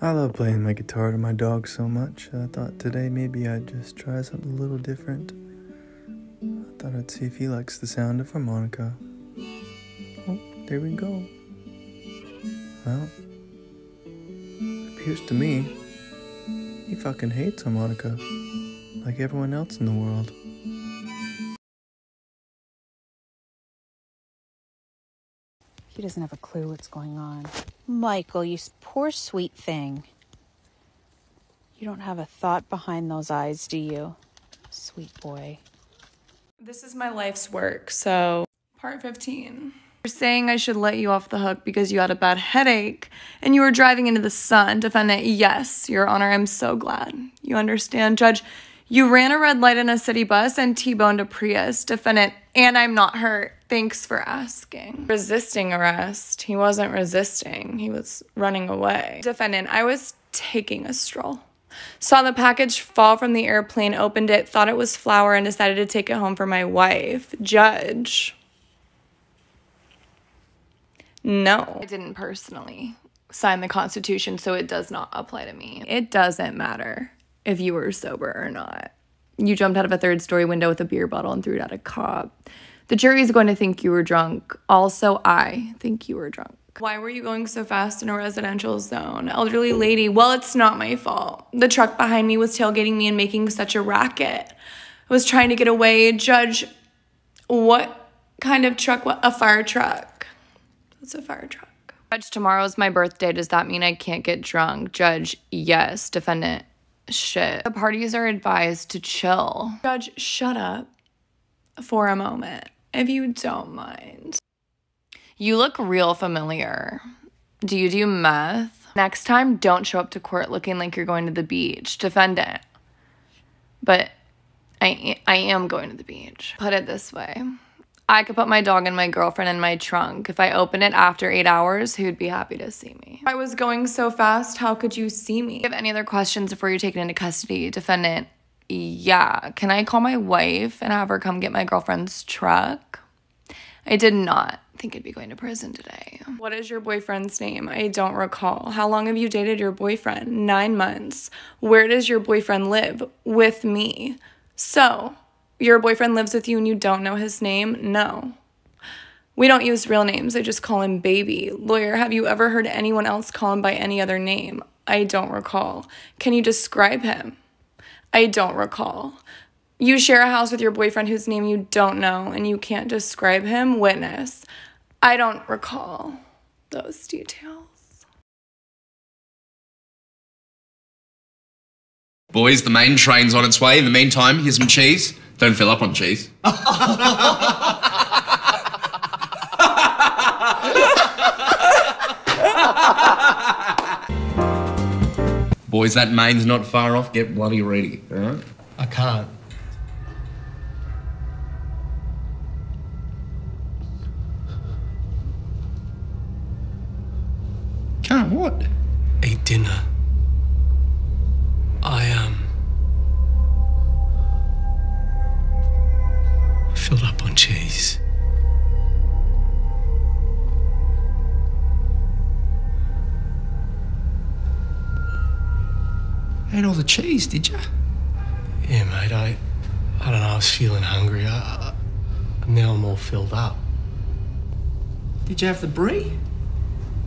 I love playing my guitar to my dog so much. I thought today maybe I'd just try something a little different. I thought I'd see if he likes the sound of harmonica. Oh, there we go. Well, appears to me he fucking hates harmonica, like everyone else in the world. He doesn't have a clue what's going on. Michael, you poor sweet thing. You don't have a thought behind those eyes, do you? Sweet boy. This is my life's work, so part 15. You're saying I should let you off the hook because you had a bad headache and you were driving into the sun. Defendant, yes, Your Honor, I'm so glad. You understand, Judge. You ran a red light in a city bus and T boned a Prius. Defendant, and I'm not hurt. Thanks for asking. Resisting arrest. He wasn't resisting, he was running away. Defendant, I was taking a stroll. Saw the package fall from the airplane, opened it, thought it was flour, and decided to take it home for my wife. Judge. No, I didn't personally sign the Constitution, so it does not apply to me. It doesn't matter if you were sober or not. You jumped out of a third story window with a beer bottle and threw it at a cop. The jury is going to think you were drunk. Also, I think you were drunk. Why were you going so fast in a residential zone? Elderly lady, well, it's not my fault. The truck behind me was tailgating me and making such a racket. I was trying to get away. Judge, what kind of truck? What, a fire truck. It's a fire truck. Judge, tomorrow's my birthday. Does that mean I can't get drunk? Judge, yes. Defendant, shit. The parties are advised to chill. Judge, shut up for a moment, if you don't mind. You look real familiar. Do you do meth? Next time, don't show up to court looking like you're going to the beach. Defendant. But I, I am going to the beach. Put it this way. I could put my dog and my girlfriend in my trunk. If I open it after eight hours, who'd be happy to see me? I was going so fast, how could you see me? If you have any other questions before you're taken into custody, defendant, yeah, can I call my wife and have her come get my girlfriend's truck? I did not think I'd be going to prison today. What is your boyfriend's name? I don't recall. How long have you dated your boyfriend? Nine months. Where does your boyfriend live? With me. So, your boyfriend lives with you and you don't know his name? No. We don't use real names, I just call him baby. Lawyer, have you ever heard anyone else call him by any other name? I don't recall. Can you describe him? I don't recall. You share a house with your boyfriend whose name you don't know and you can't describe him? Witness. I don't recall those details. Boys, the main train's on its way. In the meantime, here's some cheese. Don't fill up on cheese. Boys, that main's not far off. Get bloody ready, alright? I can't. Can't filled up. Ate all the cheese, did you? Yeah, mate. I I don't know. I was feeling hungry. I, I, now I'm all filled up. Did you have the brie?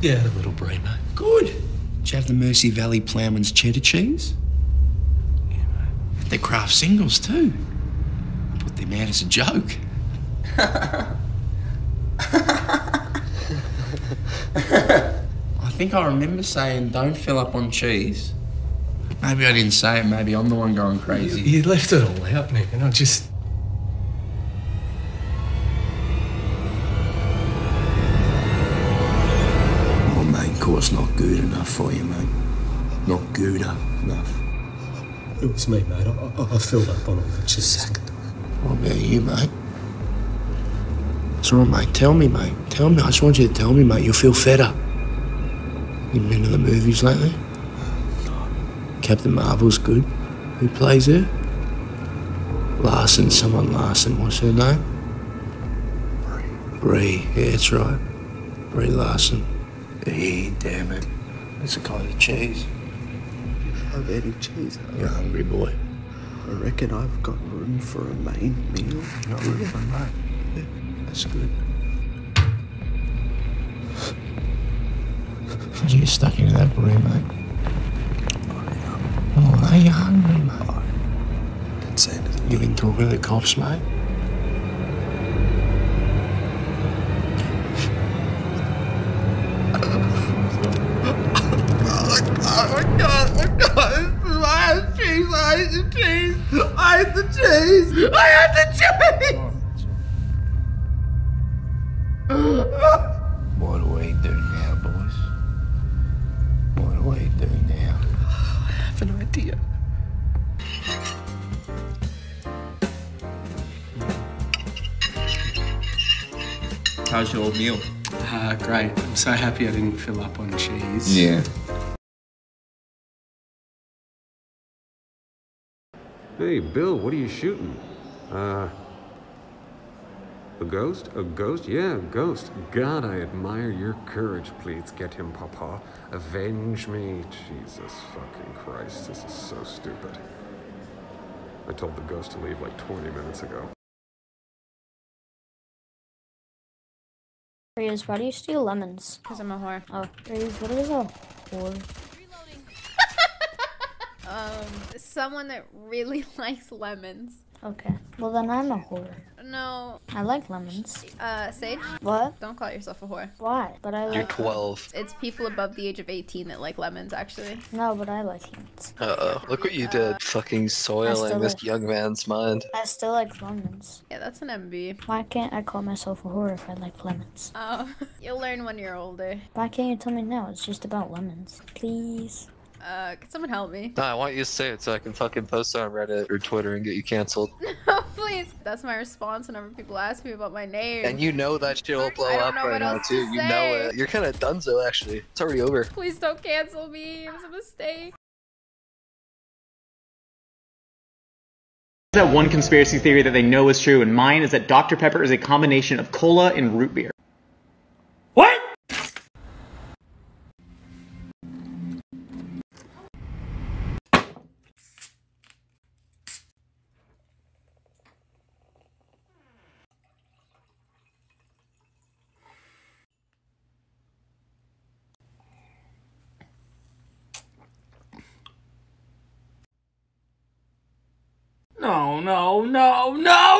Yeah, a little brie, mate. Good. Did you have the Mersey Valley Ploughman's cheddar cheese? Yeah, mate. They're Kraft singles too. I Put them out as a joke. I think I remember saying don't fill up on cheese. Maybe I didn't say it, maybe I'm the one going crazy. You left it all out, man. And I just My main course not good enough for you, mate. Not good enough. it was me, mate. I, I, I filled up on all the cheese. What about you, mate? What's wrong, mate? Tell me, mate. Tell me. I just want you to tell me, mate. You'll feel better. You been to the movies lately? Captain Marvel's good. Who plays her? Larson, someone Larson. What's her name? Brie. Brie. Yeah, that's right. Brie Larson. Yeah, damn it. It's a kind of cheese. Have any cheese? You're a hungry boy. I reckon I've got room for a main meal. You're not room for mate. Yeah, that's good. How'd you get stuck into that brew, mate? Oh, are you hungry, mate? Didn't say anything. You been talking to the cops, mate? Oh God! Oh God! I had cheese! I had the cheese! I had the cheese! What are you doing now? I have an idea. How's your meal? Ah, great. I'm so happy I didn't fill up on cheese. Yeah. Hey, Bill, what are you shooting? Uh. A ghost? A ghost? Yeah, a ghost. God, I admire your courage. Please get him, Papa. Avenge me. Jesus fucking Christ, this is so stupid. I told the ghost to leave like 20 minutes ago. Reyes, why do you steal lemons? Because I'm a whore. Oh, Reyes, what is a whore? Um, someone that really likes lemons. Okay. Well, then I'm a whore. No, I like lemons. uh, Sage, What? don't call yourself a whore. Why? But I like. You're 12. It's people above the age of 18 that like lemons, actually. No, but I like lemons. Uh oh. Look what you did. Fucking soiling this like- young man's mind. I still like lemons. Yeah, that's an MB. Why can't I call myself a whore if I like lemons? Oh, you'll learn when you're older. Why can't you tell me now? It's just about lemons. Please. Uh, can someone help me? Nah, I want you to say it so I can fucking post it on Reddit or Twitter and get you canceled. No, please. That's my response whenever people ask me about my name. And you know that shit will blow up right now else too. to You know it. You're kind of donezo actually. It's already over. Please don't cancel me. It was a mistake. that one conspiracy theory that they know is true, and mine is that Dr. Pepper is a combination of cola and root beer. No, no, no, no,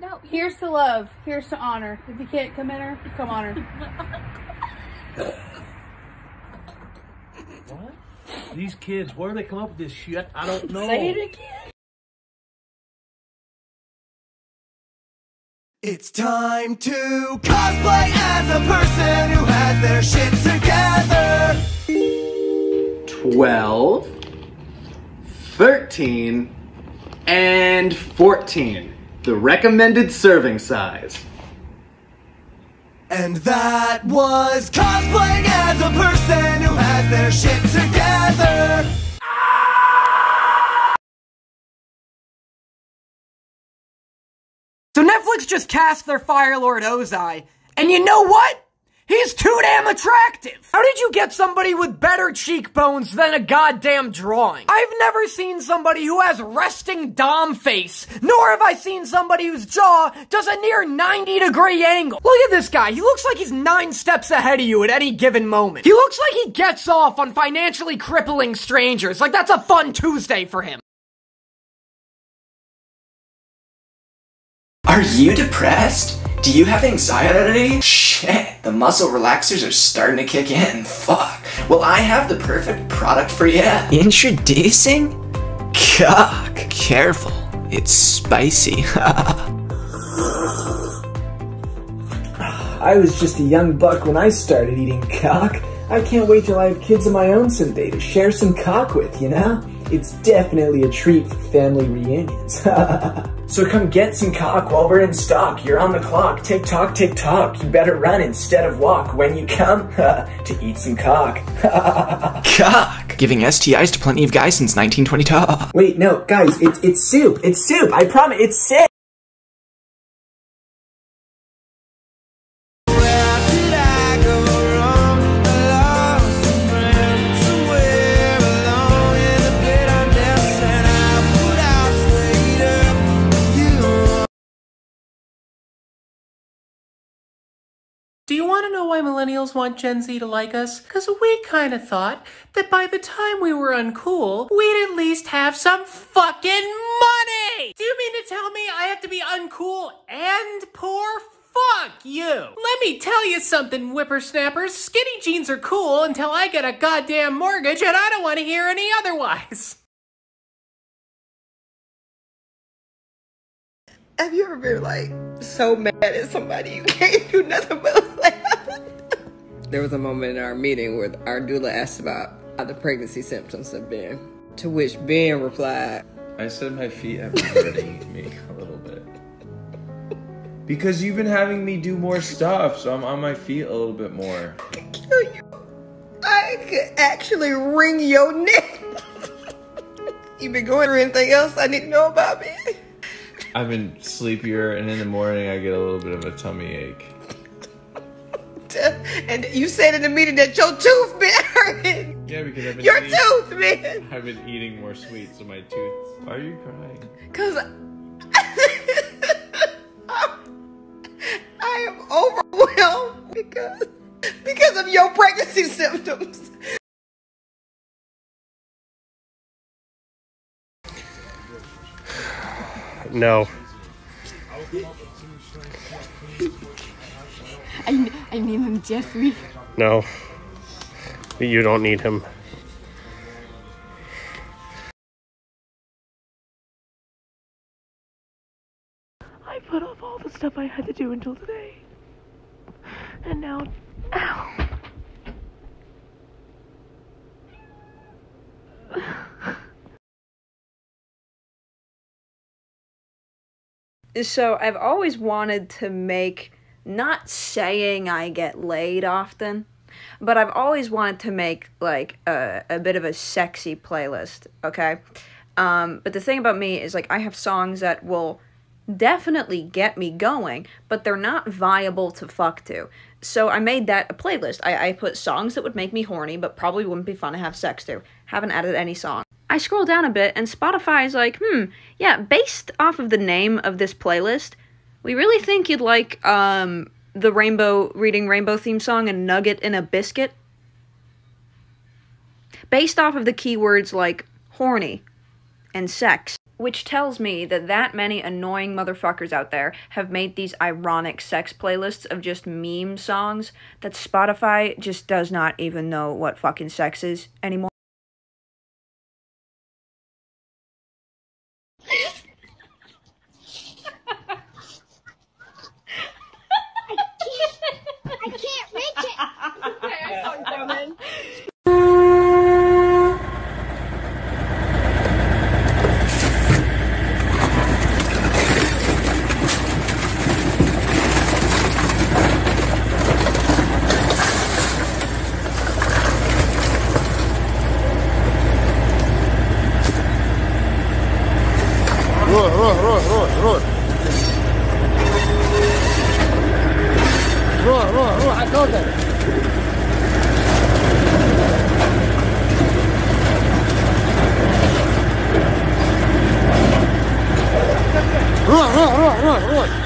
no! No, here's to love. Here's to honor. If you can't come in her, come on her. What? These kids, where do they come up with this shit? I don't know. Say it again. It's time to cosplay as a person who has their shit together. 12, 13, and 14. The recommended serving size. And that was cosplaying as a person who has their shit together. So Netflix just cast their Fire Lord Ozai, and you know what? He's too damn attractive! How did you get somebody with better cheekbones than a goddamn drawing? I've never seen somebody who has resting dom face, nor have I seen somebody whose jaw does a near 90 degree angle. Look at this guy, he looks like he's nine steps ahead of you at any given moment. He looks like he gets off on financially crippling strangers, like that's a fun Tuesday for him. You depressed? Do you have anxiety? Shit, the muscle relaxers are starting to kick in. Fuck. Well, I have the perfect product for you. Introducing? Cock. Careful, it's spicy. I was just a young buck when I started eating cock. I can't wait till I have kids of my own someday to share some cock with, you know? it's definitely a treat for family reunions. so come get some cock while we're in stock. You're on the clock. Tick tock, tick tock. You better run instead of walk when you come to eat some cock. Cock! Giving STIs to plenty of guys since 1922. Wait, no, guys, it's it's soup. It's soup. I promise, it's sick. You want to know why millennials want Gen Z to like us? Because we kind of thought that by the time we were uncool, we'd at least have some fucking money! Do you mean to tell me I have to be uncool and poor? Fuck you! Let me tell you something, whippersnappers. Skinny jeans are cool until I get a goddamn mortgage and I don't want to hear any otherwise. Have you ever been like so mad at somebody you can't do nothing but laugh? There was a moment in our meeting where our doula asked about how the pregnancy symptoms have been, to which Ben replied, I said my feet have been hurting me a little bit. Because you've been having me do more stuff, so I'm on my feet a little bit more. I could kill you. I could actually wring your neck. you been going through anything else I need to know about me? I've been sleepier, and in the morning I get a little bit of a tummy ache. And you said in the meeting that your tooth been hurting. Yeah, because I've been Your eating, tooth, man. I've been eating more sweets, so my tooth. Why are you crying? Cause I am overwhelmed because because of your pregnancy symptoms. No. I, I name him Jeffrey. No. You don't need him. I put off all the stuff I had to do until today. And now, ow. So I've always wanted to make, not saying I get laid often, but I've always wanted to make like a, a bit of a sexy playlist, okay? Um, but the thing about me is like I have songs that will definitely get me going, but they're not viable to fuck to. So I made that a playlist. I, I put songs that would make me horny, but probably wouldn't be fun to have sex to. Haven't added any song. I scroll down a bit, and Spotify is like, hmm, yeah, based off of the name of this playlist, we really think you'd like um, the Rainbow Reading Rainbow theme song and Nugget in a Biscuit. Based off of the keywords like horny and sex, which tells me that that many annoying motherfuckers out there have made these ironic sex playlists of just meme songs that Spotify just does not even know what fucking sex is anymore. روح روح روح روح روح. روح روح روح على روح روح روح روح روح.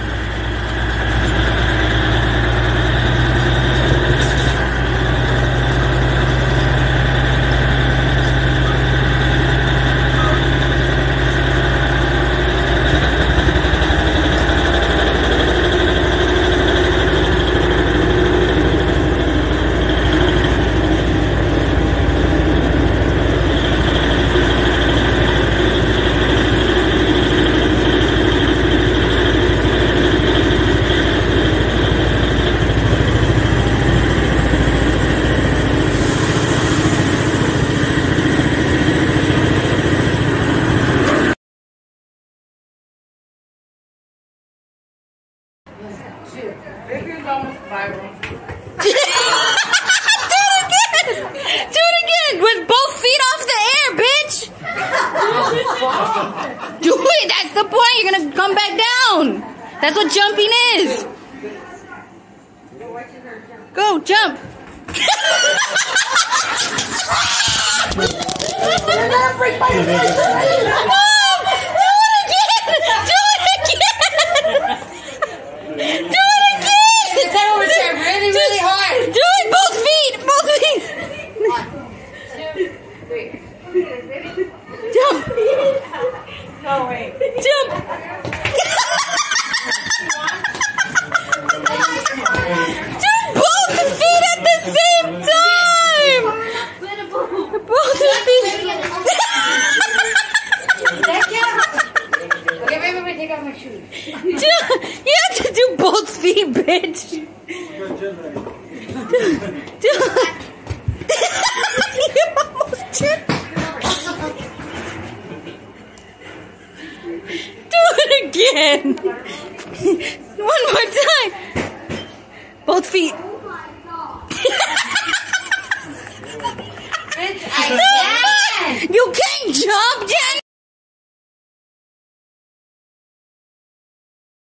Shit. Video's almost viral. Do it again! Do it again! With both feet off the air, bitch! Do it! That's the point! You're gonna come back down! That's what jumping is! Go, jump! Mom! Do it again! Do it again! Do it again! Sit over there really, really hard. Do it! Both feet! Both feet! Jump! No, wait. Jump! Do both feet at the same time! Both feet! Okay, wait, wait, wait. Take off my shoes. Do- You have to do both feet, bitch! Do- You almost tripped. Do it again! One more time! Both feet. I You can't jump, Jenny!